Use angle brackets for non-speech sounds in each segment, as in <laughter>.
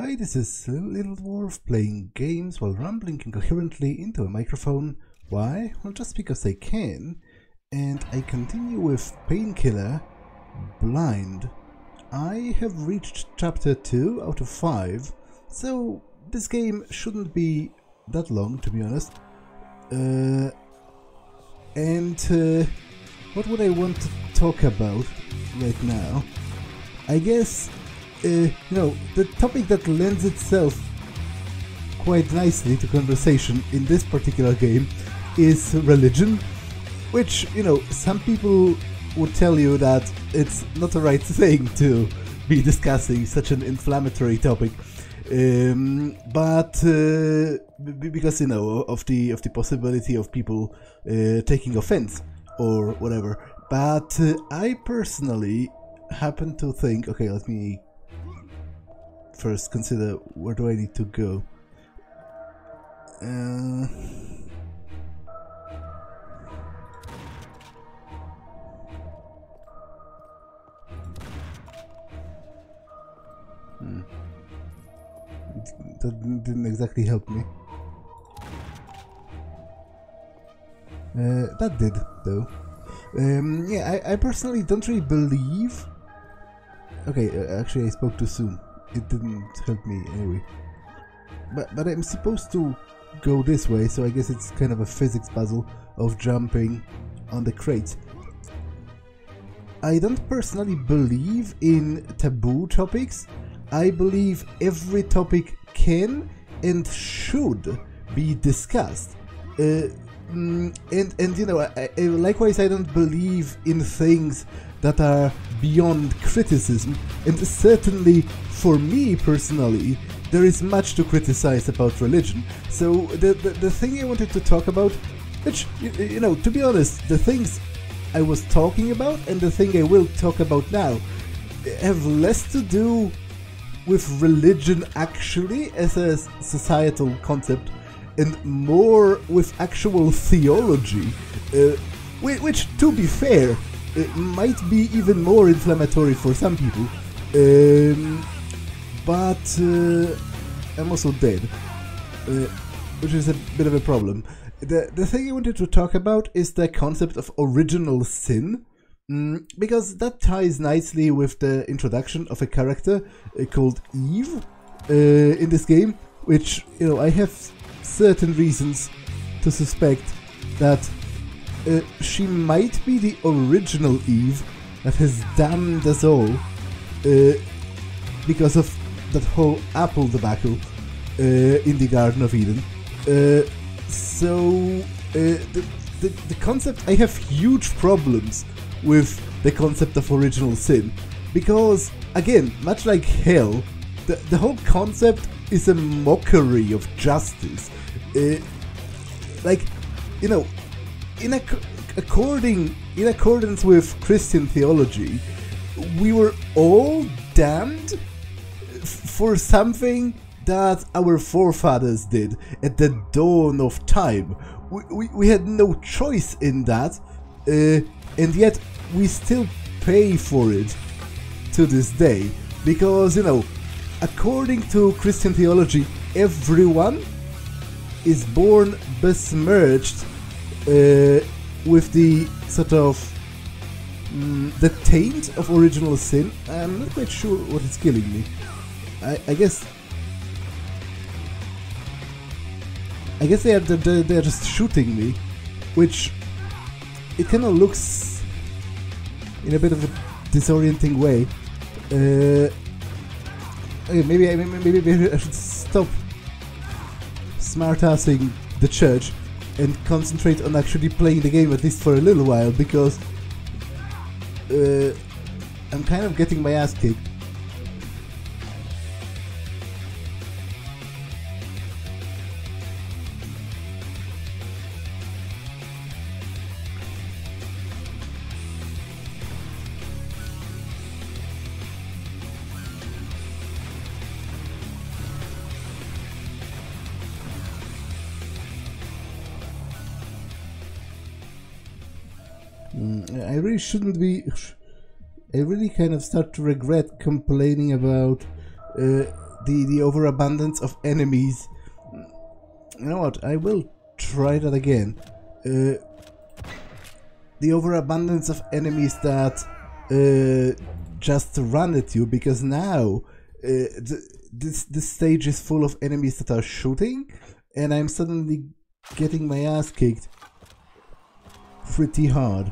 Hi, this is Little Dwarf playing games while rambling incoherently into a microphone. Why? Well, just because I can. And I continue with Painkiller Blind. I have reached chapter 2 out of 5, so this game shouldn't be that long, to be honest. Uh, and uh, what would I want to talk about right now? I guess, you know, the topic that lends itself quite nicely to conversation in this particular game is religion, which, you know, some people would tell you that it's not the right <laughs> thing to be discussing such an inflammatory topic. Um, but uh, because you know of the of the possibility of people uh, taking offense or whatever. But uh, I personally happen to think. Okay, let me first consider where do I need to go. Uh, hmm. That didn't exactly help me. Uh, that did, though. Um, yeah, I, I, personally don't really believe... Okay, uh, actually I spoke too soon. It didn't help me anyway. But, but I'm supposed to go this way, so I guess it's kind of a physics puzzle of jumping on the crates. I don't personally believe in taboo topics. I believe every topic can and should be discussed. Uh, mm, and and you know, I, I, likewise, I don't believe in things that are beyond criticism. And certainly, for me personally, there is much to criticize about religion. So the the, the thing I wanted to talk about, which you, you know, to be honest, the things I was talking about and the thing I will talk about now have less to do with religion actually as a societal concept and more with actual theology, uh, which, to be fair, might be even more inflammatory for some people. Um, but uh, I'm also dead, uh, which is a bit of a problem. The, the thing I wanted to talk about is the concept of original sin. Mm, because that ties nicely with the introduction of a character uh, called Eve uh, in this game, which, you know, I have certain reasons to suspect that uh, she might be the original Eve that has damned us all uh, because of that whole apple debacle uh, in the Garden of Eden. Uh, so, the, the, the concept, I have huge problems with the concept of original sin. Because, again, much like hell, the, the whole concept is a mockery of justice. Uh, like, you know, in a, according in accordance with Christian theology, we were all damned for something that our forefathers did at the dawn of time. We, we, we had no choice in that. Uh, and yet we still pay for it to this day because you know according to christian theology everyone is born besmirched uh, with the sort of mm, the taint of original sin. I'm not quite sure what is killing me. I, I guess I guess they are they're, they're just shooting me, which it kind of looks in a bit of a disorienting way. Uh, okay, maybe, maybe, maybe I should stop smartassing the church and concentrate on actually playing the game at least for a little while because uh, I'm kind of getting my ass kicked. Really shouldn't be. I really kind of start to regret complaining about uh, the, the overabundance of enemies. You know what? I will try that again. Uh, the overabundance of enemies that uh, just run at you because now uh, this this stage is full of enemies that are shooting, and I'm suddenly getting my ass kicked pretty hard.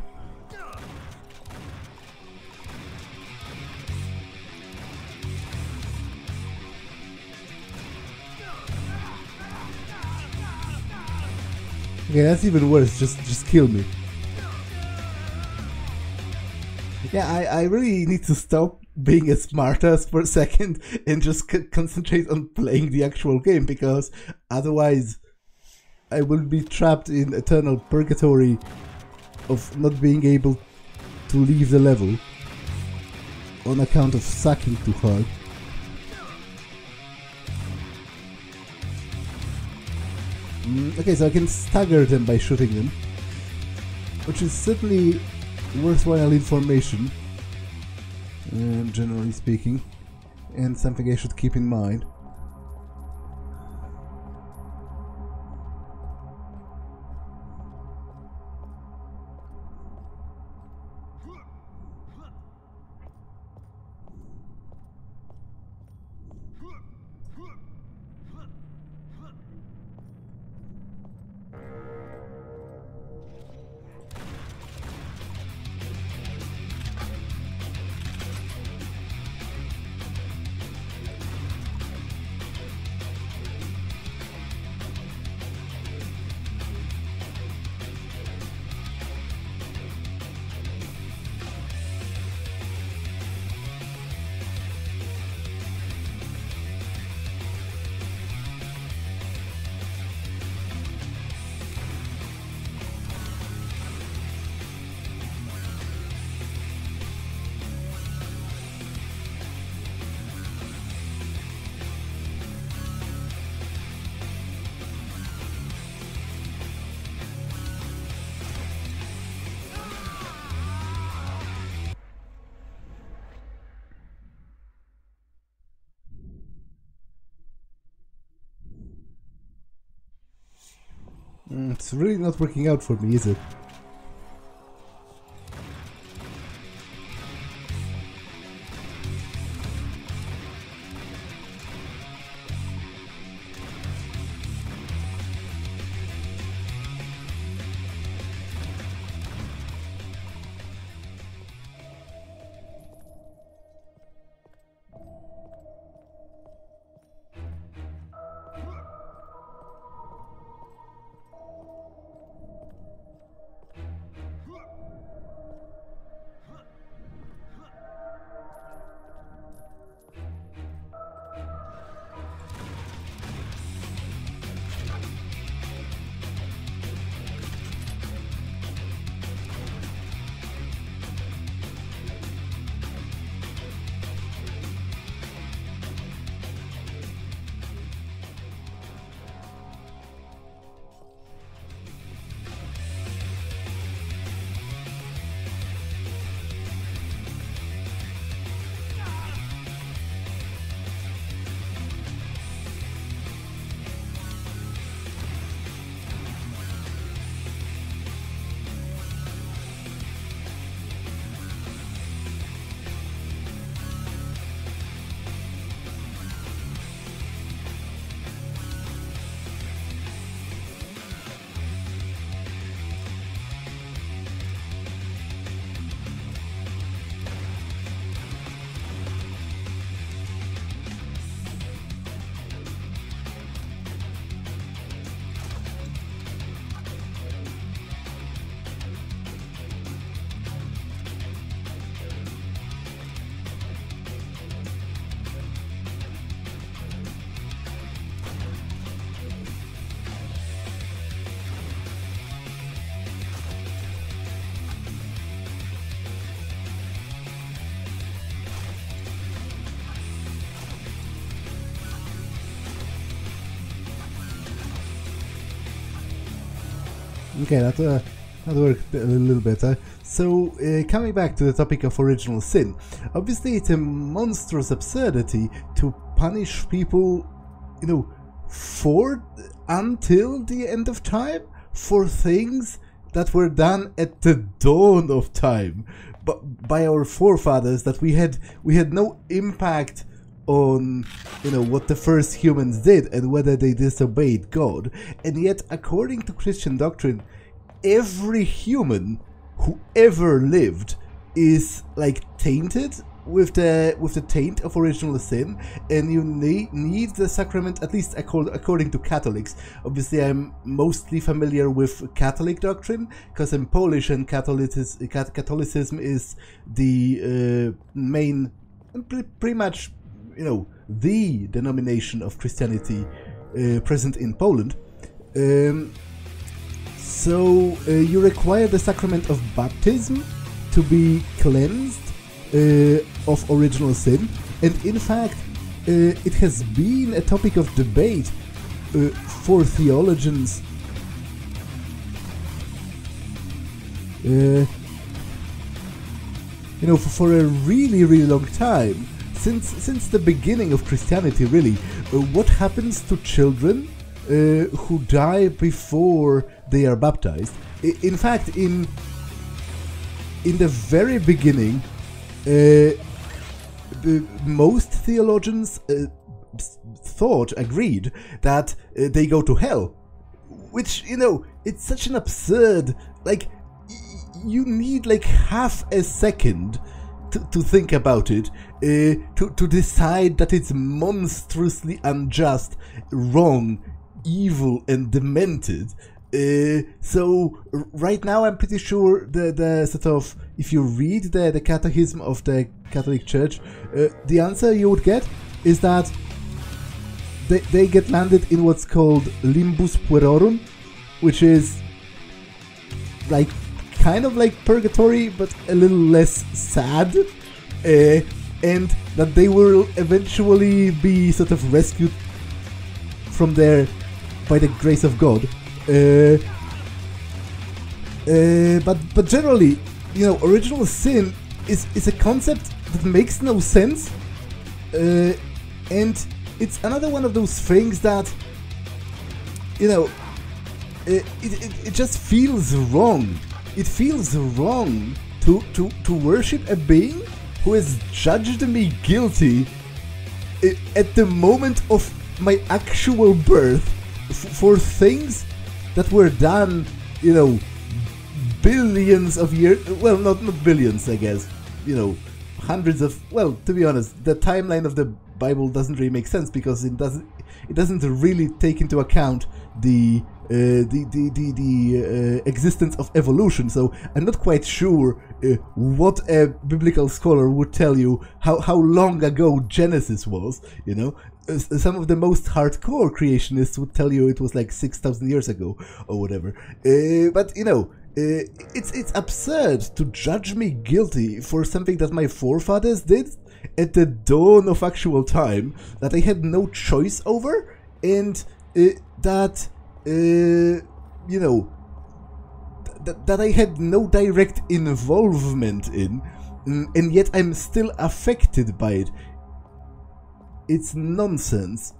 Okay, that's even worse. Just just kill me. Yeah, I, I really need to stop being a smartass for a second <laughs> and just concentrate on playing the actual game because otherwise I will be trapped in eternal purgatory of not being able to leave the level on account of sucking too hard. Mm, okay, so I can stagger them by shooting them, which is certainly worthwhile information, uh, generally speaking, and something I should keep in mind. It's really not working out for me, is it? Okay, that, uh, that worked a little better. So, uh, coming back to the topic of original sin, obviously it's a monstrous absurdity to punish people, you know, for until the end of time for things that were done at the dawn of time but by our forefathers that we had we had no impact on you know what the first humans did and whether they disobeyed God and yet according to Christian doctrine every human who ever lived is like tainted with the with the taint of original sin, and you need need the sacrament at least according, according to Catholics. Obviously, I'm mostly familiar with Catholic doctrine because I'm Polish, and Catholicism, Catholicism is the uh, main, pretty much, you know, the denomination of Christianity uh, present in Poland. Um, so uh, you require the sacrament of baptism to be cleansed uh, of original sin, and in fact, uh, it has been a topic of debate uh, for theologians. Uh, you know, for, for, a really, really long time, since since the beginning of Christianity, really, uh, what happens to children uh, who die before they are baptized? In fact, in in the very beginning, uh, most theologians uh, thought, agreed, that uh, they go to hell. Which, you know, it's such an absurd. Like, you need like half a second to, to think about it, uh, to, to decide that it's monstrously unjust, wrong, evil, and demented. Uh, so right now I'm pretty sure the the sort of if you read the the catechism of the Catholic Church, uh, the answer you would get is that they, they get landed in what's called limbus puerorum, which is like kind of like purgatory but a little less sad, uh, and that they will eventually be sort of rescued from there by the grace of God. Uh, uh, but but generally, you know, original sin is is a concept that makes no sense, uh, and it's another one of those things that you know it, it, it just feels wrong. It feels wrong to, to, to worship a being who has judged me guilty at the moment of my actual birth for things that were done, you know, billions of years. Well, not not billions, I guess. You know, hundreds of. Well, to be honest, the timeline of the Bible doesn't really make sense because it doesn't it doesn't really take into account the the the the, the uh, existence of evolution. So I'm not quite sure uh, what a biblical scholar would tell you how how long ago Genesis was. You know, uh, some of the most hardcore creationists would tell you it was like 6,000 years ago or whatever. Uh, but, you know, uh, it's, it's absurd to judge me guilty for something that my forefathers did at the dawn of actual time that I had no choice over and uh, that, uh, you know, th- that I had no direct involvement in, and yet I'm still affected by it. It's nonsense.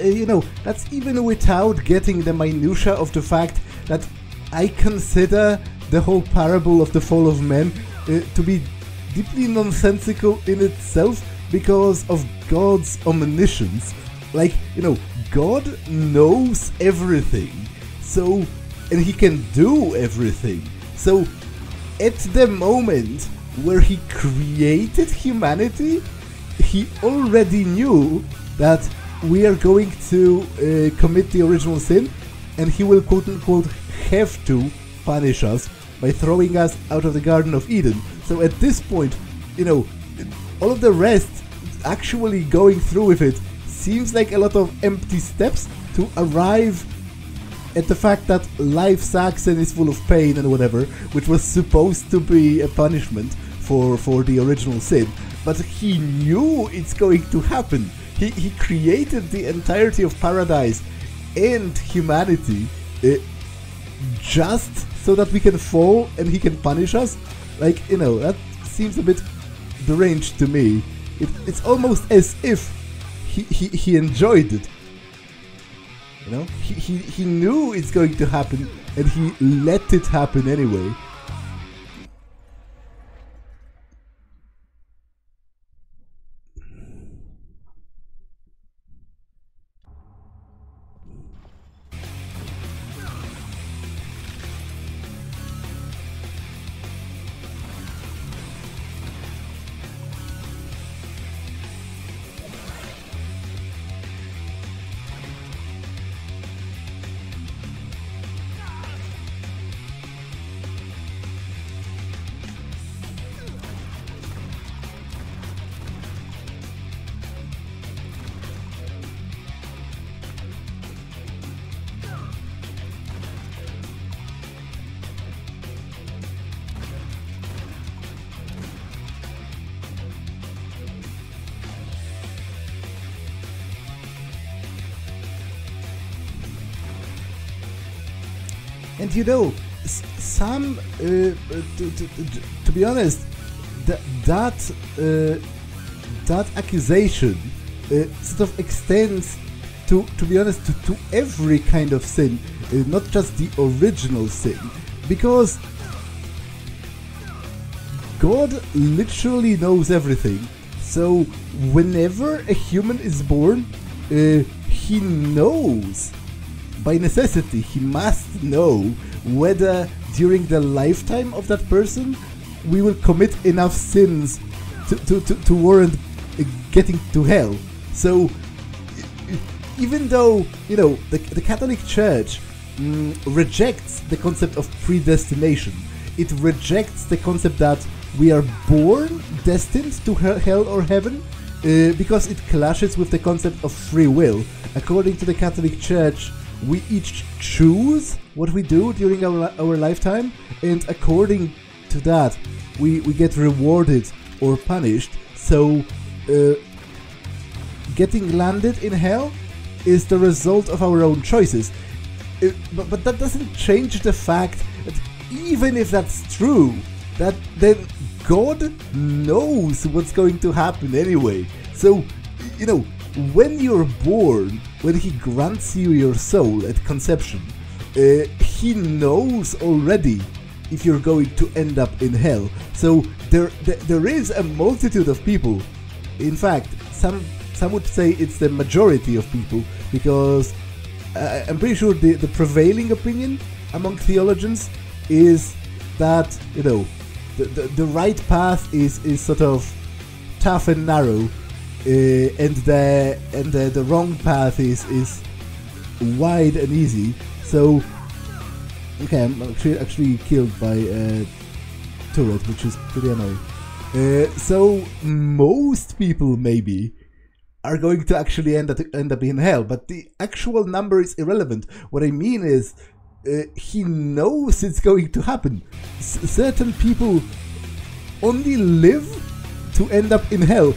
Uh, you know, that's even without getting the minutia of the fact that I consider the whole parable of the fall of man uh, to be deeply nonsensical in itself because of God's omniscience. Like, you know, God knows everything. So, and he can do everything. So, at the moment where he created humanity, he already knew that we are going to uh, commit the original sin, and he will quote unquote have to punish us by throwing us out of the Garden of Eden. So at this point, you know, all of the rest actually going through with it seems like a lot of empty steps to arrive at the fact that life sucks and is full of pain and whatever, which was supposed to be a punishment for, for the original sin. But he knew it's going to happen. He, he created the entirety of paradise and humanity uh, just so that we can fall and he can punish us. Like, you know, that seems a bit deranged to me. It, it's almost as if he, he, he enjoyed it. You know, he, he, he knew it's going to happen and he let it happen anyway. You know, some, uh, to, to, to, be honest, that that, uh, that accusation uh, sort of extends to, to be honest, to, to every kind of sin, uh, not just the original sin, because God literally knows everything. So whenever a human is born, uh, he knows by necessity, he must know whether during the lifetime of that person we will commit enough sins to, to, to, to warrant getting to hell. So, even though, you know, the, the Catholic Church mm, rejects the concept of predestination, it rejects the concept that we are born destined to hell or heaven uh, because it clashes with the concept of free will. According to the Catholic Church, we each choose what we do during our, our lifetime, and according to that, we, we get rewarded or punished. So, uh, getting landed in hell is the result of our own choices. It, uh, but, but that doesn't change the fact that even if that's true, that then God knows what's going to happen anyway. So, you know, when you're born, when he grants you your soul at conception, uh, he knows already if you're going to end up in hell. So there, there, there is a multitude of people. In fact, some some would say it's the majority of people because uh, I'm pretty sure the, the prevailing opinion among theologians is that you know the, the, the right path is is sort of tough and narrow uh, and the and the, the wrong path is is wide and easy. So okay, I'm actually actually killed by a turret, which is pretty annoying. Uh, so most people maybe are going to actually end up end up in hell, but the actual number is irrelevant. What I mean is. Uh, he knows it's going to happen. S- certain people only live to end up in hell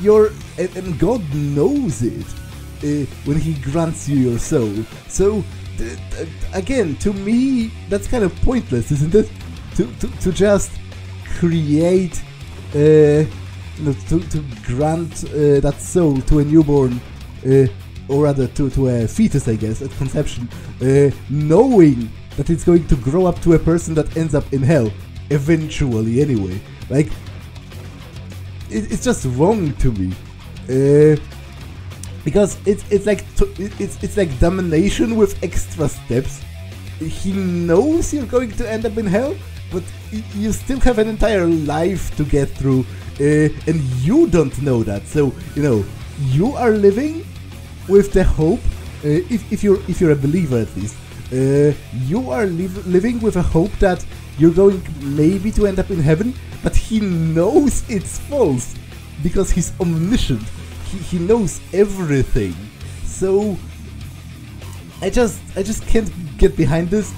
your and, and God knows it uh, when He grants you your soul. So again, to me, that's kind of pointless, isn't it? To to, to just create, uh, you know, to to grant uh, that soul to a newborn. Uh, or rather to, to a fetus, I guess, at conception, uh, knowing that it's going to grow up to a person that ends up in hell, eventually, anyway. Like, it, it's just wrong to me. Uh, because it's it's like it's it's like domination with extra steps. He knows you're going to end up in hell, but you still have an entire life to get through, uh, and you don't know that. So you know you are living with the hope. Uh, if, if you're if you're a believer at least, uh, you are li living with a hope that you're going maybe to end up in heaven, but he knows it's false because he's omniscient. He, he knows everything. So I just I just can't get behind this.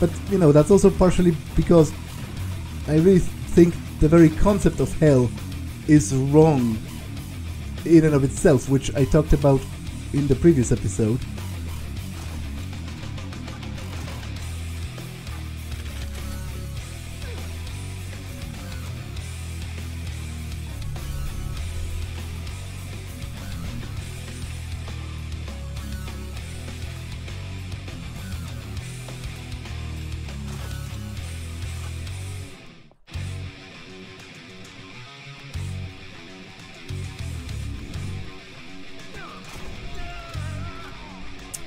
But you know that's also partially because I really think the very concept of hell is wrong in and of itself, which I talked about in the previous episode.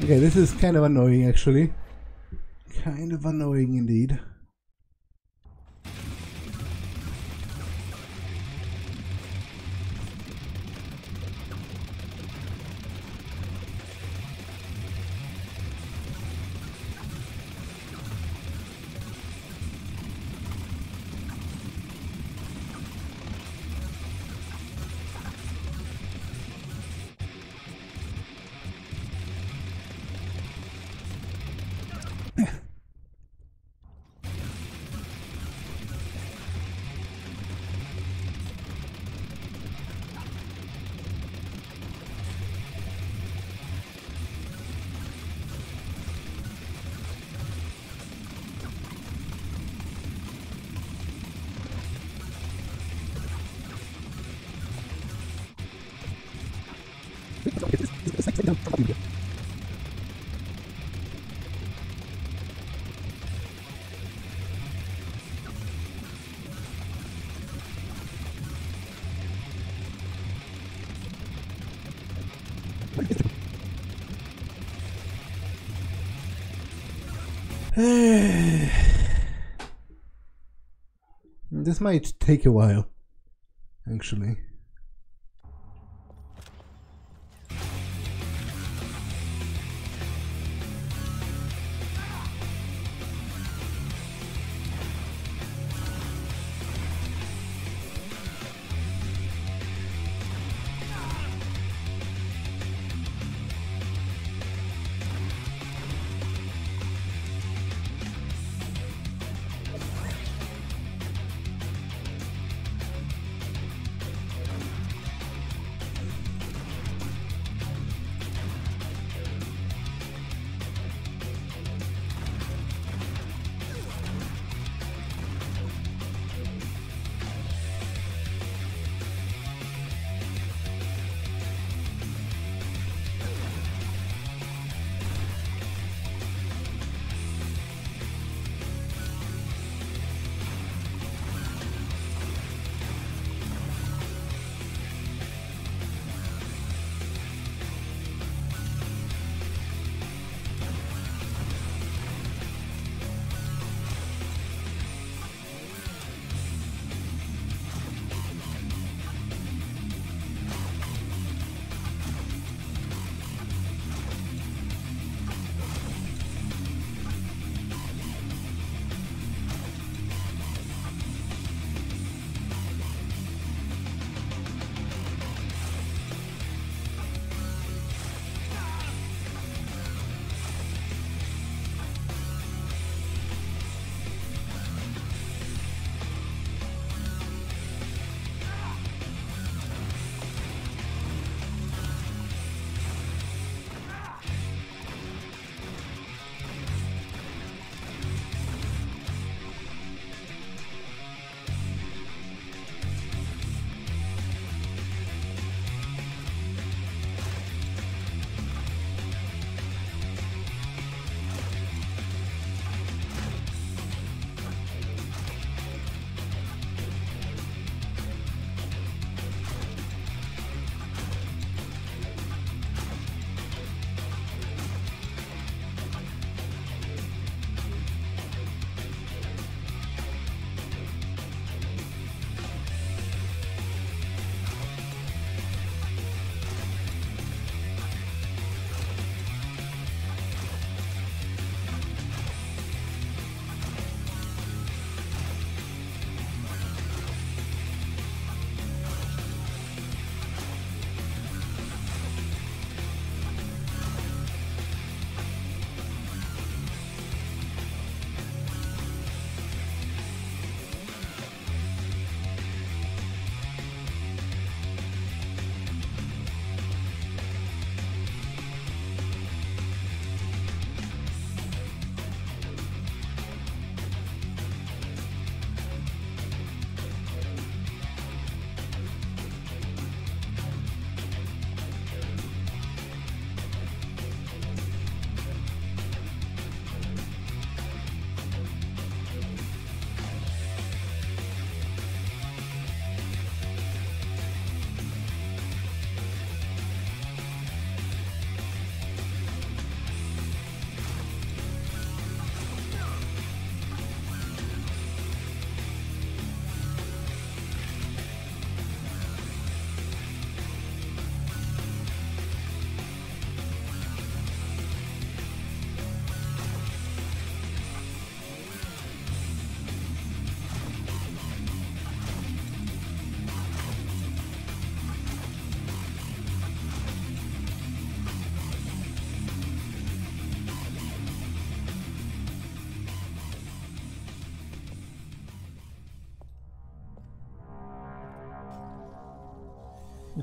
Okay, this is kind of annoying actually. Kind of annoying indeed. This might take a while, actually.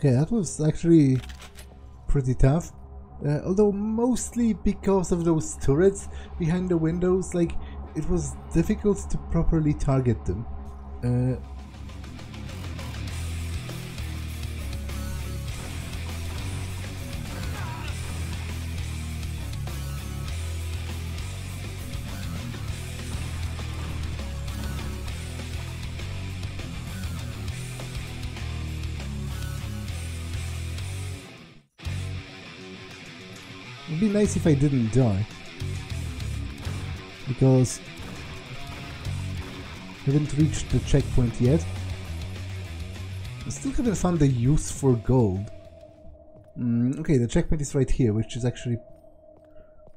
Okay, that was actually pretty tough. Uh, although mostly because of those turrets behind the windows, like, it was difficult to properly target them. Uh, nice if I didn't die. Because I haven't reached the checkpoint yet. I still haven't found the use for gold. Mm, okay, the checkpoint is right here, which is actually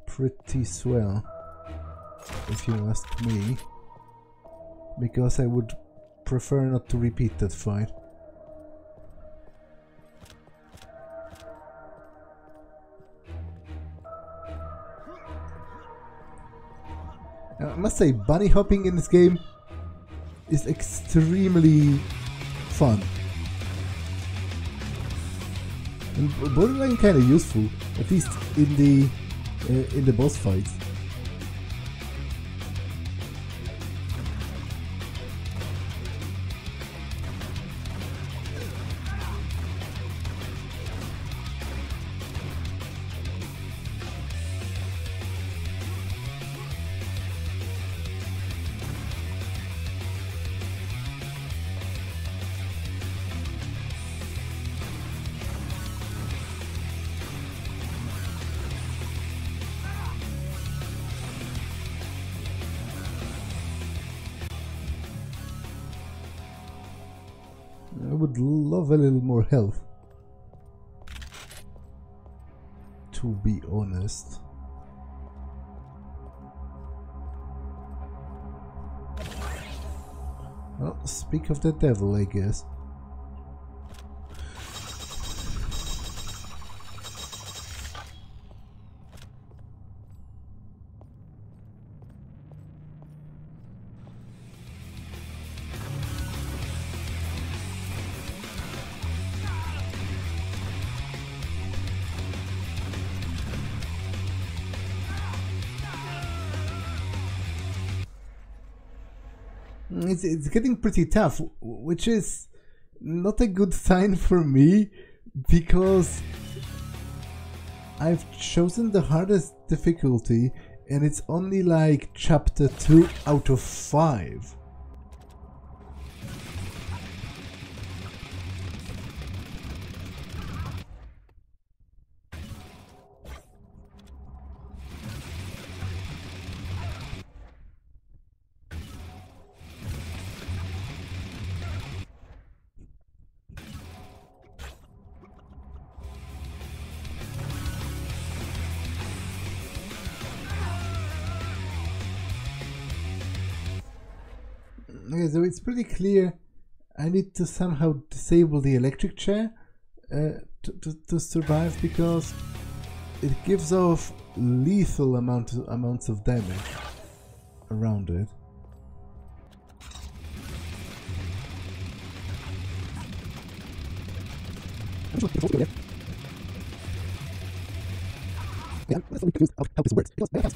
pretty swell, if you ask me. Because I would prefer not to repeat that fight. And I must say, bunny hopping in this game is extremely fun. And borderline kind of useful, at least in the uh, in the boss fights. of the devil, I guess. it's getting pretty tough, which is not a good sign for me because I've chosen the hardest difficulty and it's only like chapter 2 out of 5. pretty clear I need to somehow disable the electric chair uh, to, to, to, survive because it gives off lethal amount of, amounts of damage around it. Yeah, that's only because of how this works.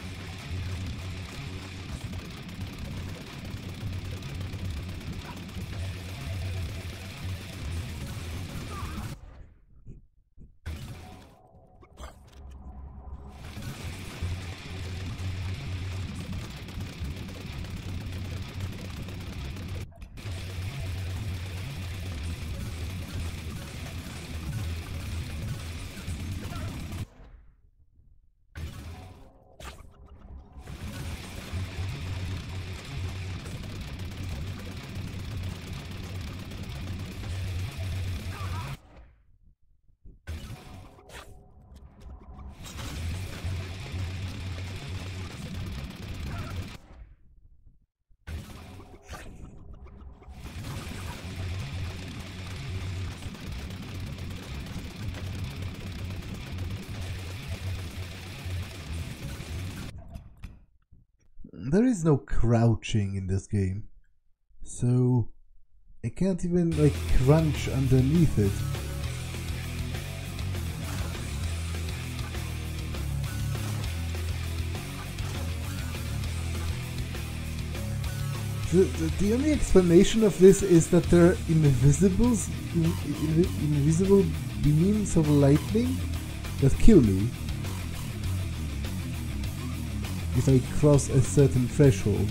is no crouching in this game. So I can't even like crunch underneath it. The, the, the, only explanation of this is that there are invisibles, in, in, invisible beams of lightning that kill me if I cross a certain threshold.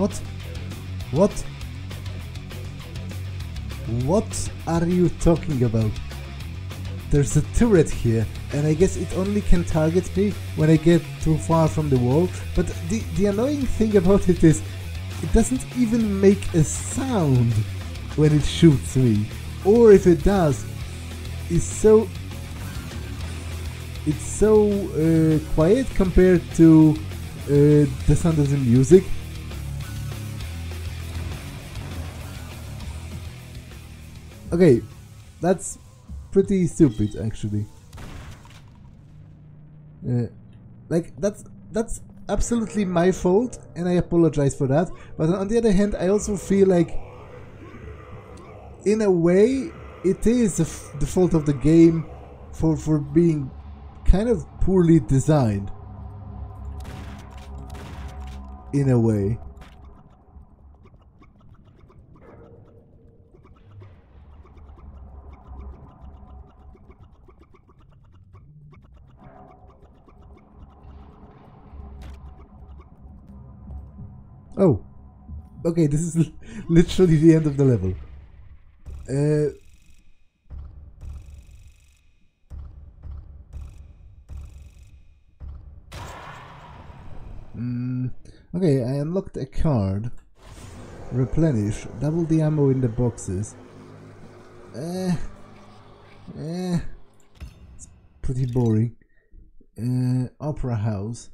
What? What? What are you talking about? There's a turret here, and I guess it only can target me when I get too far from the wall. But the, the annoying thing about it is, it doesn't even make a sound when it shoots me. Or if it does, it's so it's so uh, quiet compared to uh, the sound of the music Okay, that's pretty stupid actually. Uh, like that's that's absolutely my fault and I apologize for that. But on the other hand, I also feel like in a way it is the fault of the game for for being kind of poorly designed in a way. Oh. Okay, this is <laughs> literally the end of the level. Uh, mm, okay, I unlocked a card. Replenish. Double the ammo in the boxes. Eh. Eh. It's pretty boring. Uh, Opera House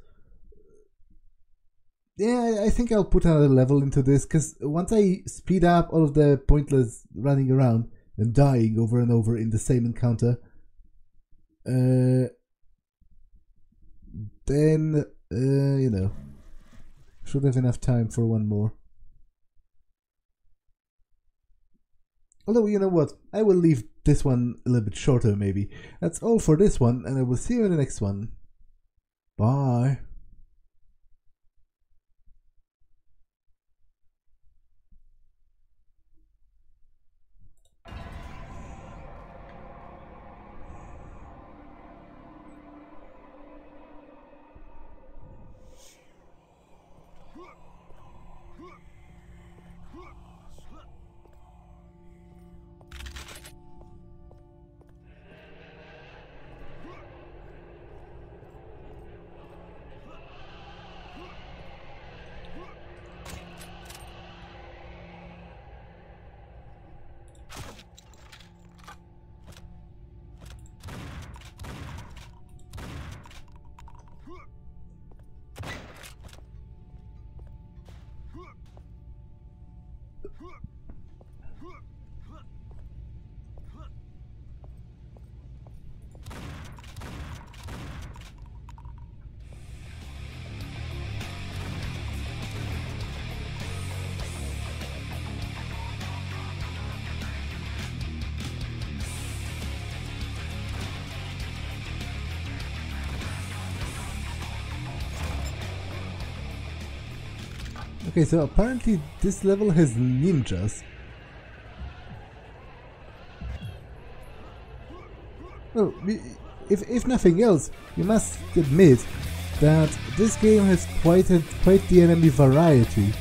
yeah, I think I'll put another level into this because once I speed up all of the pointless running around and dying over and over in the same encounter, uh, then uh, you know, should have enough time for one more. Although, you know what, I will leave this one a little bit shorter maybe. That's all for this one, and I will see you in the next one. Bye. Okay, so apparently this level has ninjas. Well, if, if nothing else, you must admit that this game has quite, a, quite the enemy variety.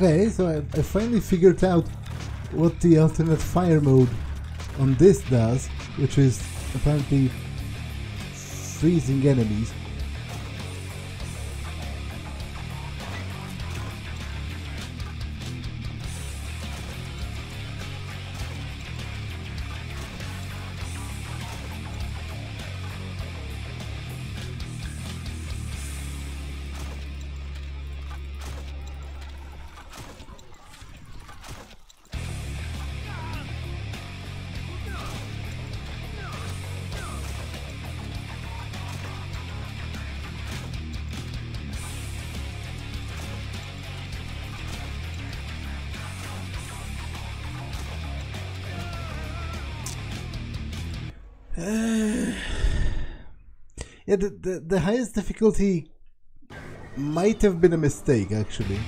Okay, so I, I finally figured out what the alternate fire mode on this does, which is apparently freezing enemies. The, the, the highest difficulty might have been a mistake, actually.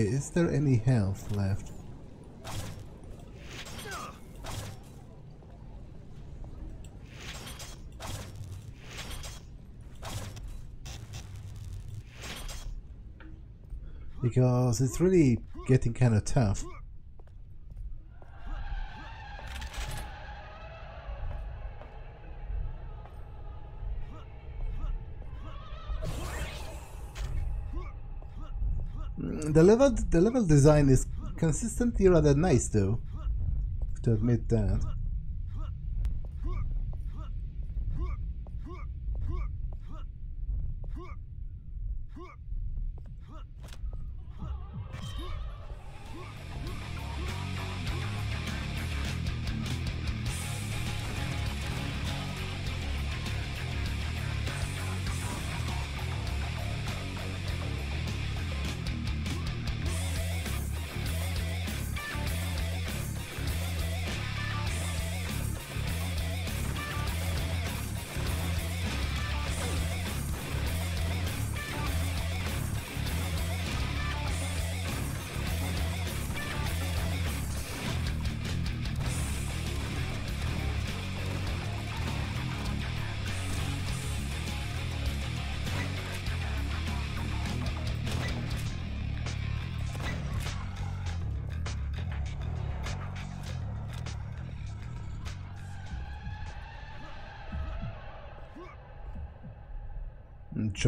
Okay, is there any health left? Because it's really getting kind of tough. The level the level design is consistently rather nice though. To admit that.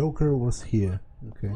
Joker was here. Okay.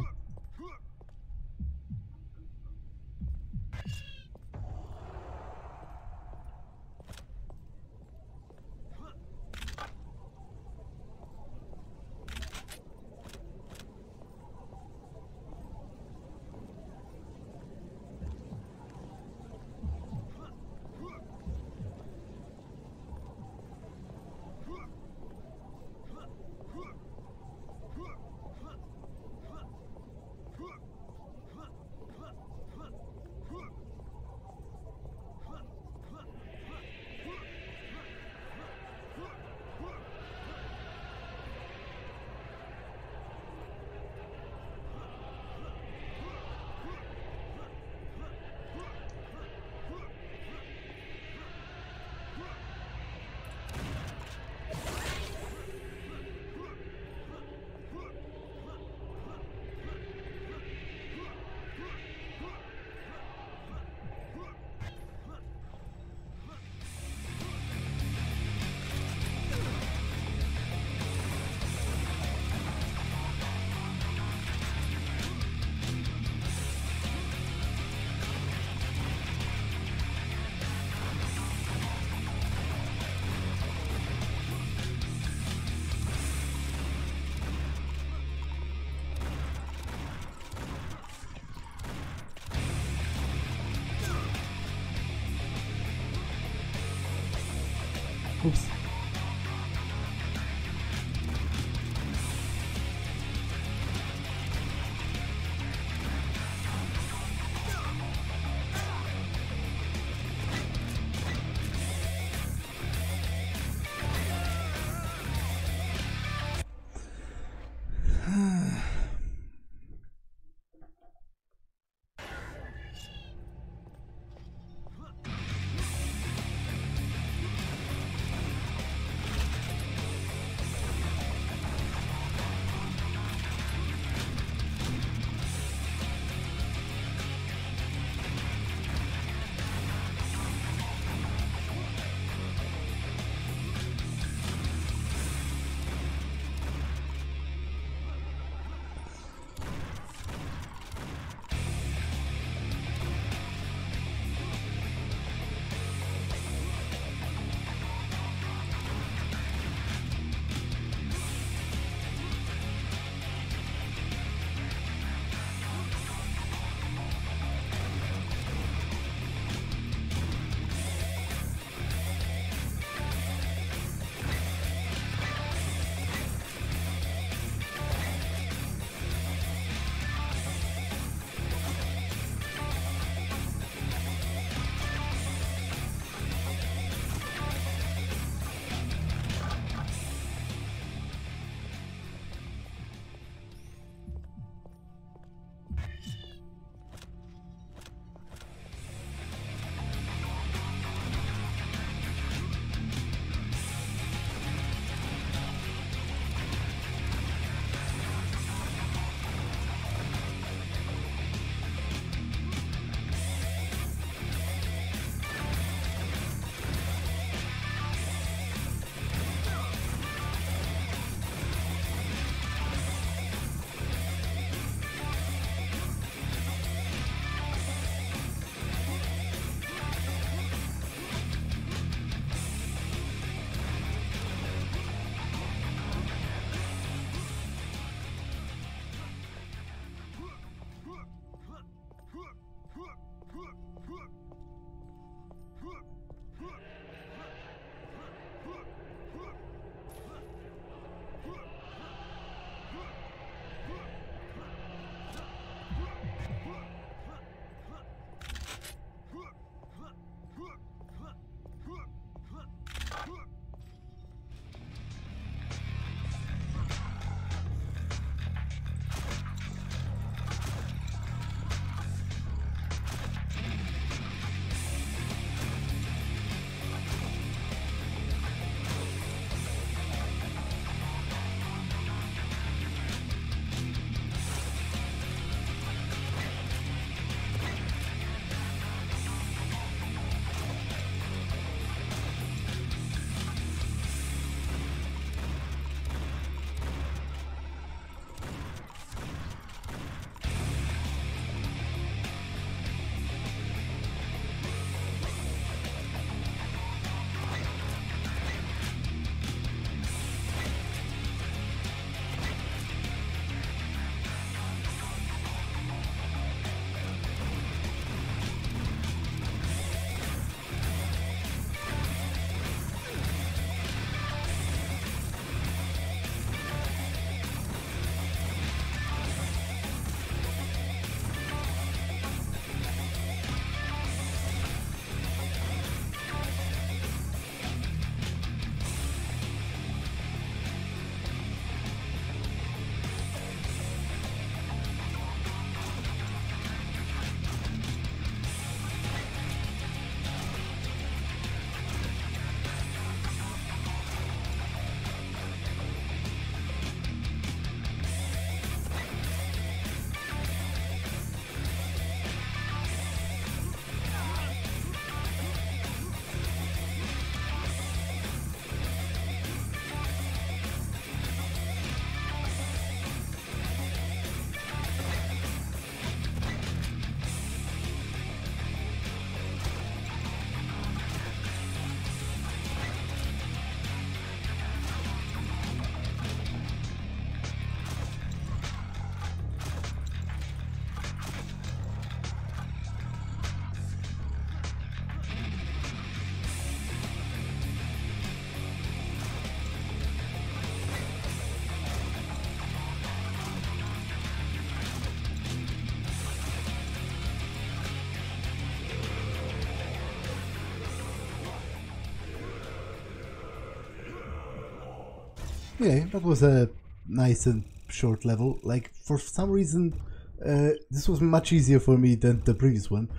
Okay, that was a nice and short level. Like, for some reason, uh, this was much easier for me than the previous one.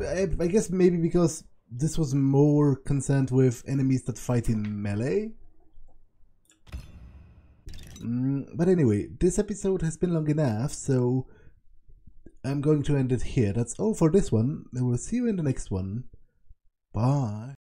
I, I guess maybe because this was more concerned with enemies that fight in melee. Mm, but anyway, this episode has been long enough, so I'm going to end it here. That's all for this one. I will see you in the next one. Bye.